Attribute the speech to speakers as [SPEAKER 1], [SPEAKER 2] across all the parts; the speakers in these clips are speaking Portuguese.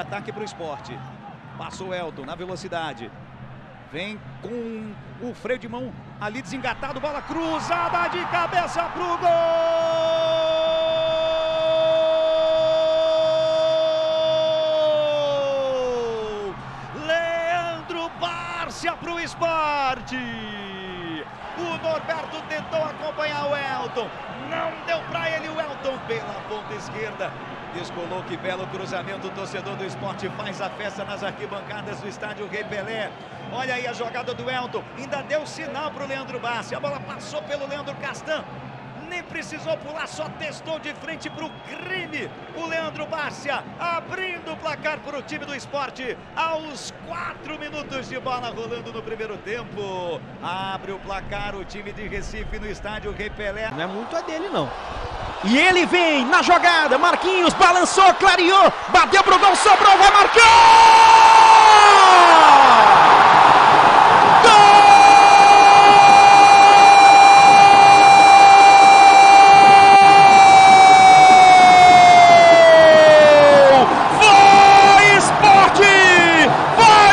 [SPEAKER 1] Ataque para o esporte. Passa o Elton na velocidade. Vem com o freio de mão ali desengatado. Bola cruzada de cabeça para o gol! Leandro Bárcia para o esporte. O Norberto tentou acompanhar o Elton. Não deu para ele o Elton pela ponta esquerda. Descolou que belo cruzamento. O torcedor do esporte faz a festa nas arquibancadas do estádio Rei Pelé. Olha aí a jogada do Elton. Ainda deu sinal para o Leandro Bassi. A bola passou pelo Leandro Castan. Nem precisou pular, só testou de frente para o crime. O Leandro Bárcia abrindo o placar para o time do esporte aos quatro minutos de bola rolando no primeiro tempo. Abre o placar o time de Recife no estádio Rei Pelé.
[SPEAKER 2] Não é muito a dele, não. E ele vem na jogada, Marquinhos balançou, clareou, bateu pro gol, sobrou, vai marcar!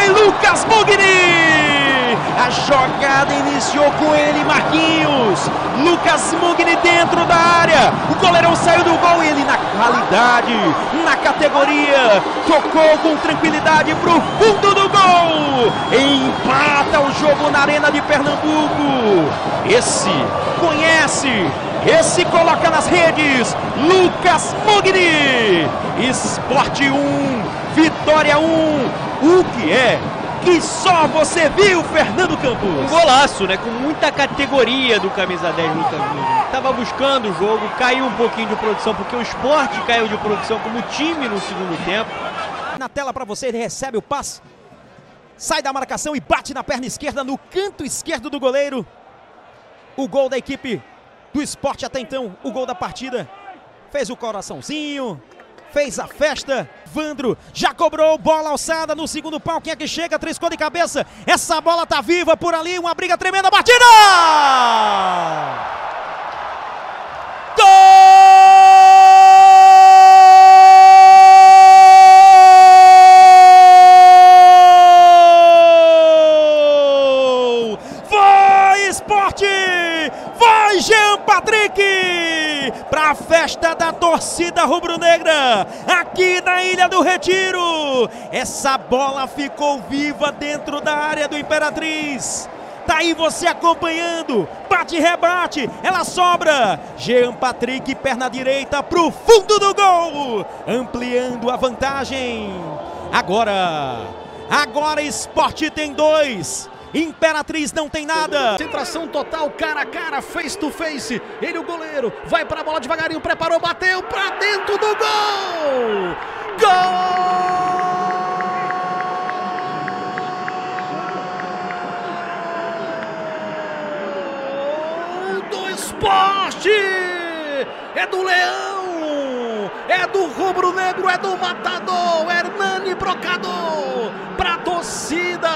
[SPEAKER 2] Lucas Mugni! A jogada iniciou com ele, Marquinhos. Lucas Mugni dentro da área. O goleirão saiu do gol. Ele na qualidade, na categoria, tocou com tranquilidade para o fundo do gol. Empata o jogo na Arena de Pernambuco. Esse conhece. Esse coloca nas redes. Lucas Mugni. Esporte 1, Vitória 1. O que é que só você viu, Fernando Campos.
[SPEAKER 3] Um golaço, né? Com muita categoria do camisa 10 Lucas Nunes. Tava buscando o jogo, caiu um pouquinho de produção, porque o esporte caiu de produção como time no segundo tempo.
[SPEAKER 2] Na tela para você, ele recebe o passe. Sai da marcação e bate na perna esquerda, no canto esquerdo do goleiro. O gol da equipe do esporte até então, o gol da partida. Fez o coraçãozinho, fez a festa. Vandro já cobrou bola alçada no segundo pau. Quem é que chega? Triscou de cabeça. Essa bola tá viva por ali. Uma briga tremenda. Batida! Esporte! Vai, Jean Patrick! Para a festa da torcida rubro-negra, aqui na Ilha do Retiro. Essa bola ficou viva dentro da área do Imperatriz. Tá aí você acompanhando. Bate e rebate. Ela sobra. Jean Patrick, perna direita pro fundo do gol. Ampliando a vantagem. Agora. Agora Esporte tem dois. Imperatriz não tem nada.
[SPEAKER 4] Concentração total, cara a cara, face to face. Ele, o goleiro, vai para a bola devagarinho, preparou, bateu para dentro do gol. Gol do esporte! É do Leão! É do rubro-negro, é do matador, Hernani Brocador! Pra torcida,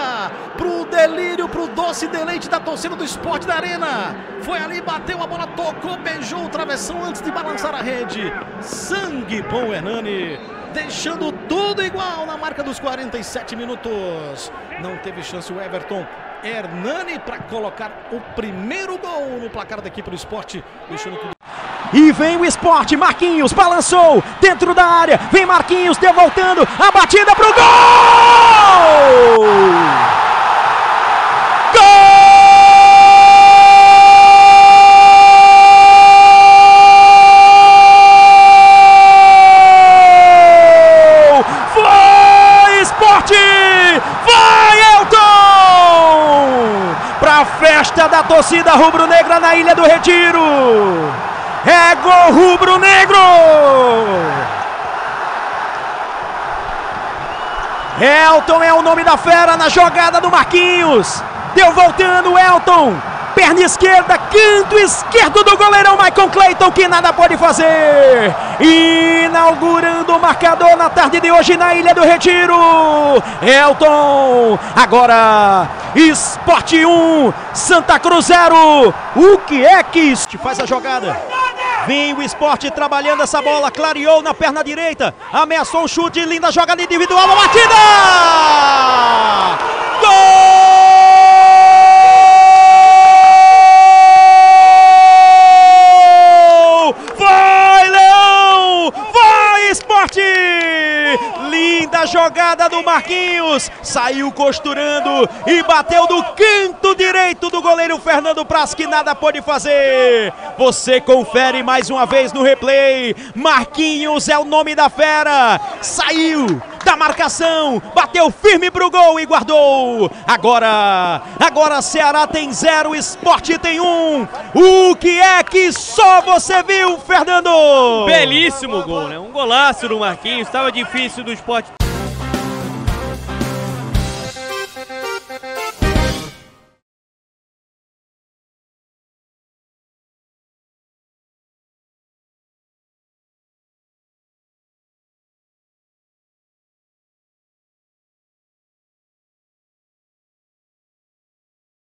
[SPEAKER 4] pro delírio, pro doce deleite da torcida do esporte da arena. Foi ali, bateu a bola, tocou, beijou o travessão antes de balançar a rede. Sangue bom, Hernani. Deixando tudo igual na marca dos 47 minutos. Não teve chance o Everton. Hernani para colocar o primeiro gol no placar da equipe do esporte. Deixando tudo.
[SPEAKER 2] E vem o esporte, Marquinhos balançou dentro da área. Vem Marquinhos devoltando a batida pro gol! festa da torcida rubro-negra na Ilha do Retiro. É gol rubro-negro. Elton é o nome da fera na jogada do Marquinhos. Deu voltando Elton. Perna esquerda, canto esquerdo do goleirão Michael Clayton, que nada pode fazer. Inaugurando o marcador na tarde de hoje na Ilha do Retiro. Elton, agora Esporte 1, Santa Cruz 0. O que é que faz a jogada? Vem o esporte trabalhando essa bola, clareou na perna direita, ameaçou o chute, linda jogada individual, batida! Gol! Vai, Leão! Vai, esporte! Linda jogada do Marquinhos, saiu costurando e bateu do canto direito do goleiro Fernando Praz, que nada pôde fazer. Você confere mais uma vez no replay. Marquinhos é o nome da fera, saiu da marcação, bateu firme pro gol e guardou. Agora, agora Ceará tem zero, Esporte tem um. O que é que só você viu, Fernando?
[SPEAKER 3] Belíssimo gol, né? Um golaço do Marquinhos, estava difícil do esporte.